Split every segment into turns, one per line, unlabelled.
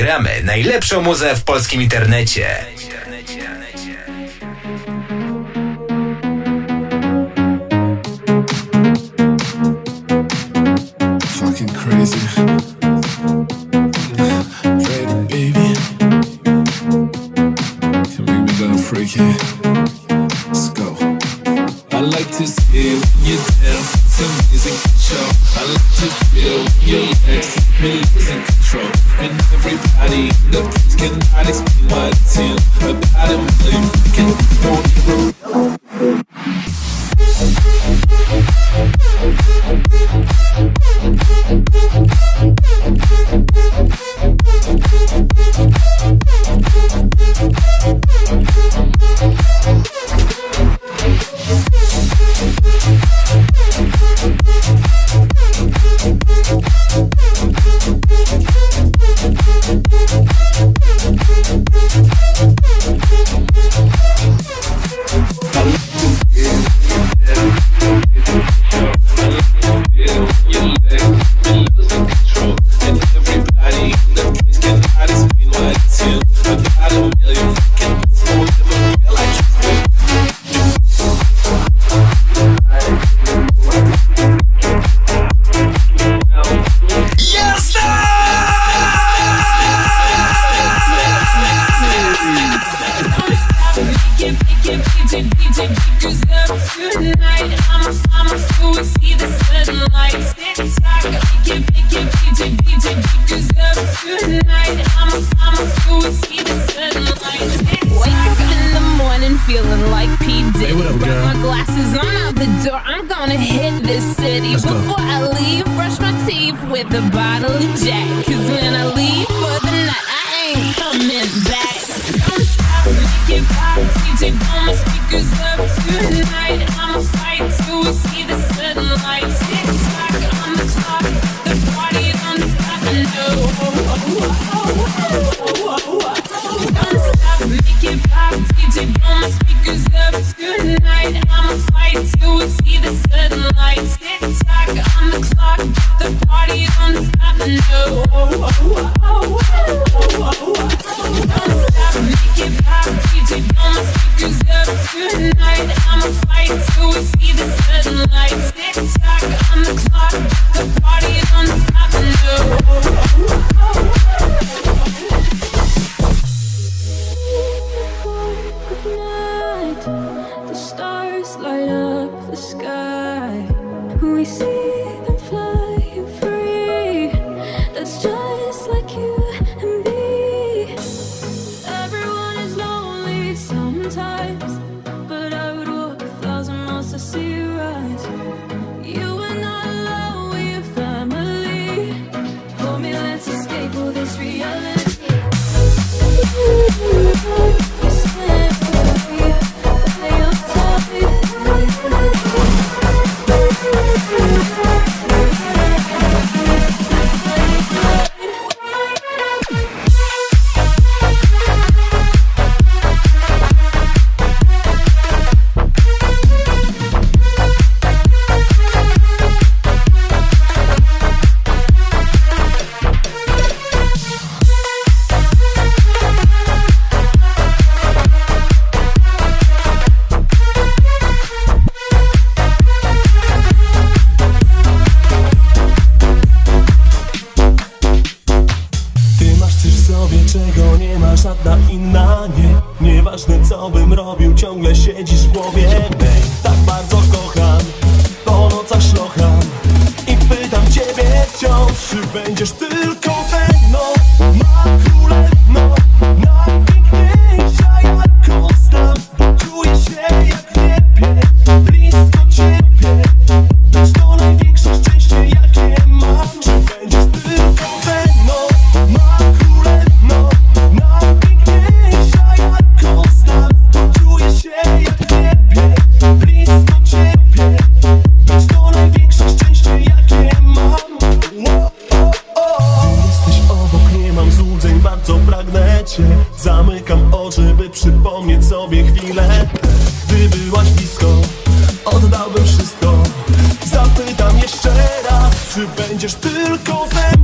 Gramy najlepszą muzę w polskim internecie.
Fucking crazy. and everybody. The kids cannot explain what's in about a million.
Can don't
Let's
before go. I leave. Brush my teeth with a bottle of Jack. Cause when I leave for the night, I ain't coming back. Don't stop making pop. DJ, all my speakers up tonight. I'ma fight till we see.
bym robił Czy będziesz tylko ze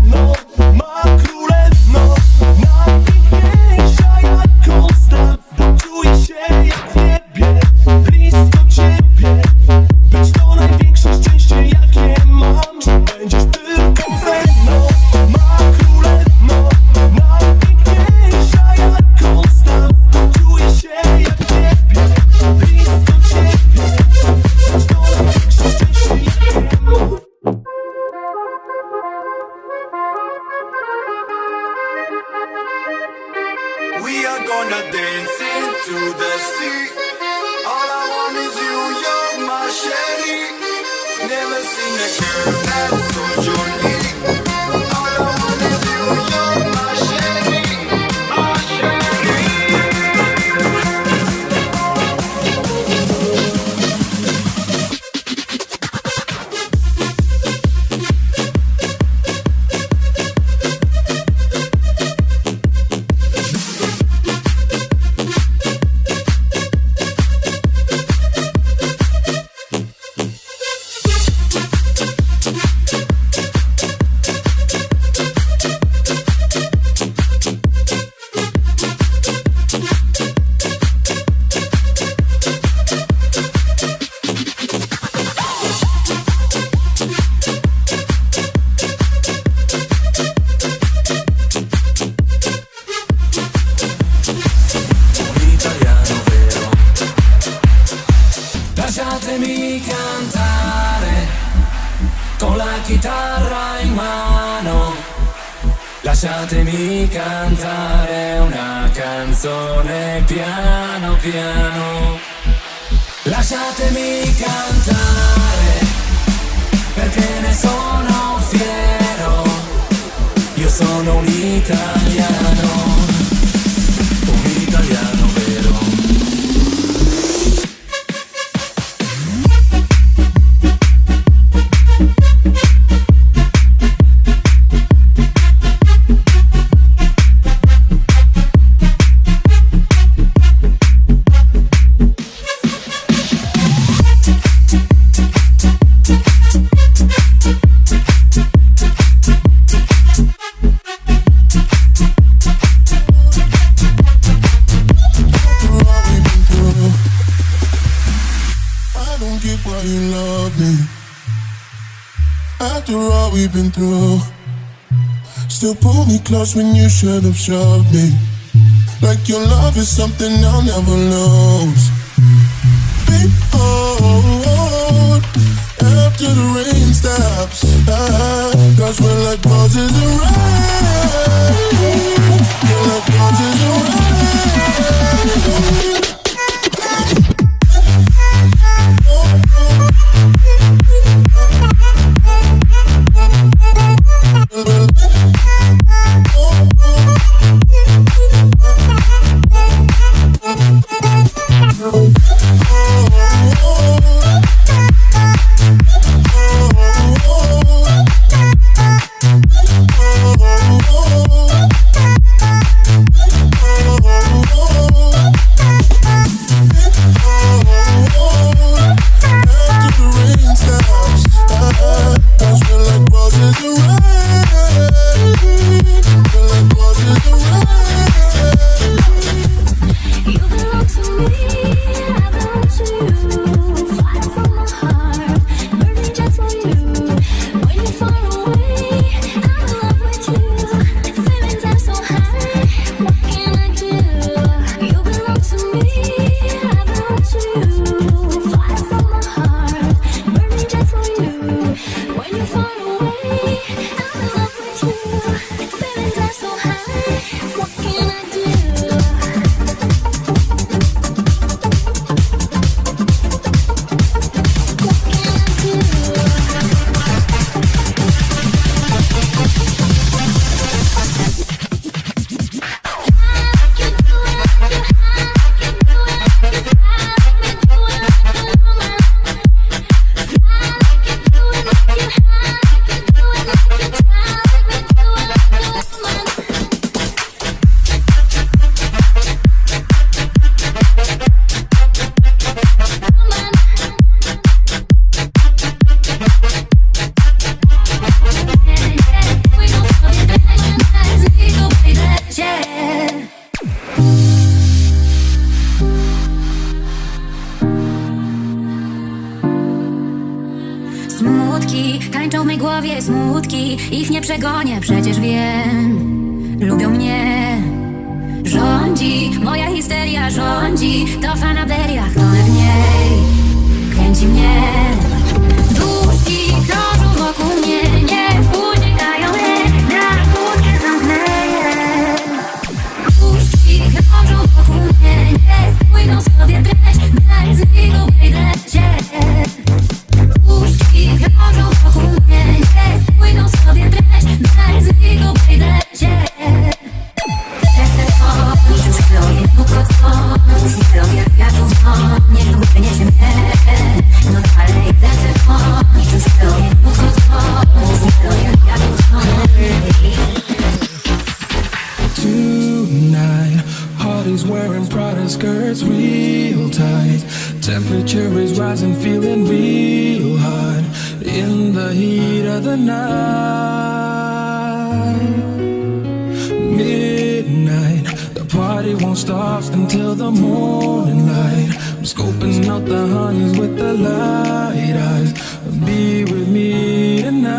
Lasciatemi cantare, perché ne sono fiero, io sono un italiano.
we've been through. Still pull me close when you should have shoved me. Like your love is something I'll never lose. Big hold after the rain stops. Ah, Cause we're like roses in rain.
nie, przecież wiem. Lubią mnie. Rządzi, moja histeria rządzi. To fanaberia, kto w niej Kręci mnie.
Won't until the morning light. I'm scoping out the honeys with the light eyes. Be with me tonight.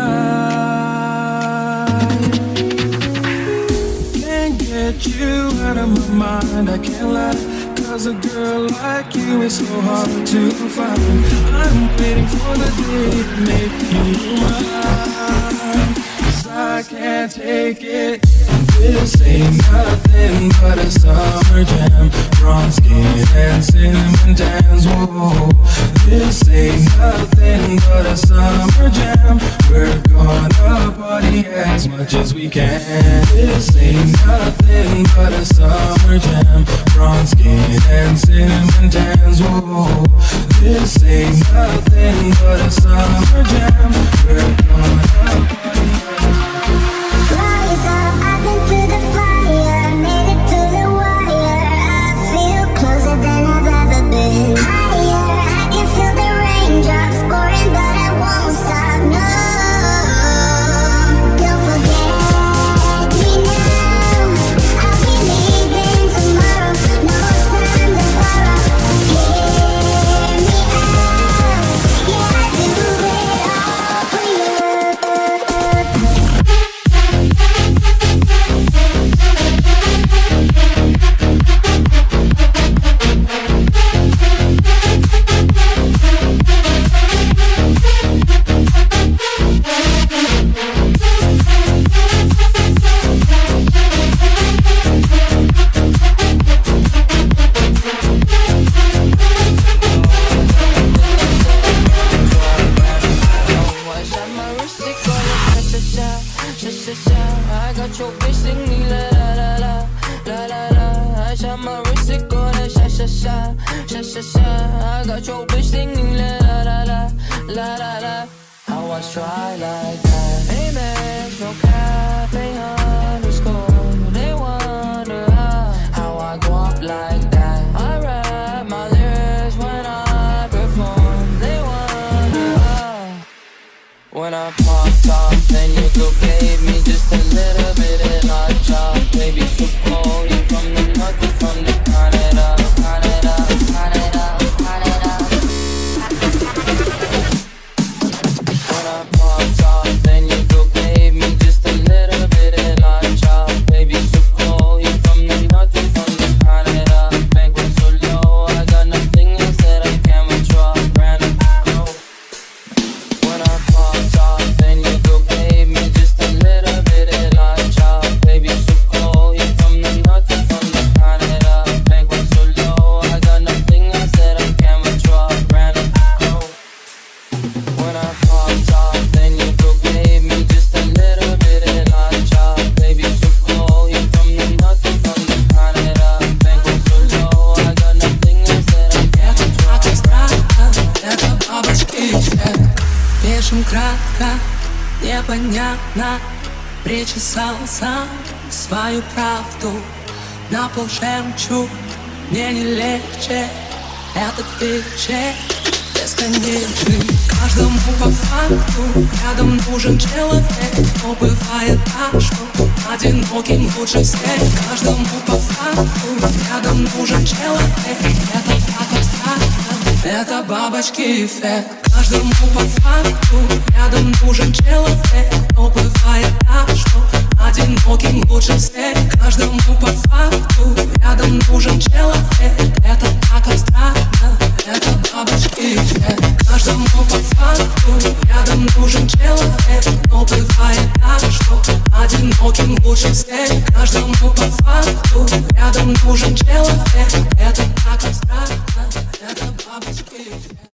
Can't get you out of my mind, I can't lie. Cause a girl like you is so hard to find. I'm waiting for the day to make you mine. Cause I can't take it. This ain't nothing but a summer jam. Bronze skin and tans. Whoa. This ain't nothing but a summer jam. We're gonna party as much as we can. This ain't nothing but a summer jam. Bronze skin and tans. Whoa. This ain't nothing but a summer jam. We're gonna party.
I
got your bitch singing la la la la la la la. I shot my wrist, it go like sha sha sha sha sha sha. I got your bitch singing la la la la la la la. How I try like that? Man, no cap, they I popped off, you gave me just a little bit. Baby, so cold, you from the north,
Пишем кратко, непонятно Причесал сам свою правду. На пол жемчуг, мне не легче Этот вечер бесконечный. Каждому по факту рядом нужен человек Но бывает так, что одиноким лучше всех. Каждому по факту рядом нужен человек Это так это бабочки эффект Каждому по факту рядом нужен человек. Но бывает так, что Одиноким лучше всех, каждому по факту. Рядом нужен человек, э, это так абстрактно. Это бабочки э, Каждому по факту, рядом нужен человек э, Но бывает так, что одиноким лучше всех Каждому по факту, рядом нужен человек Это так абстрактно, это бабочки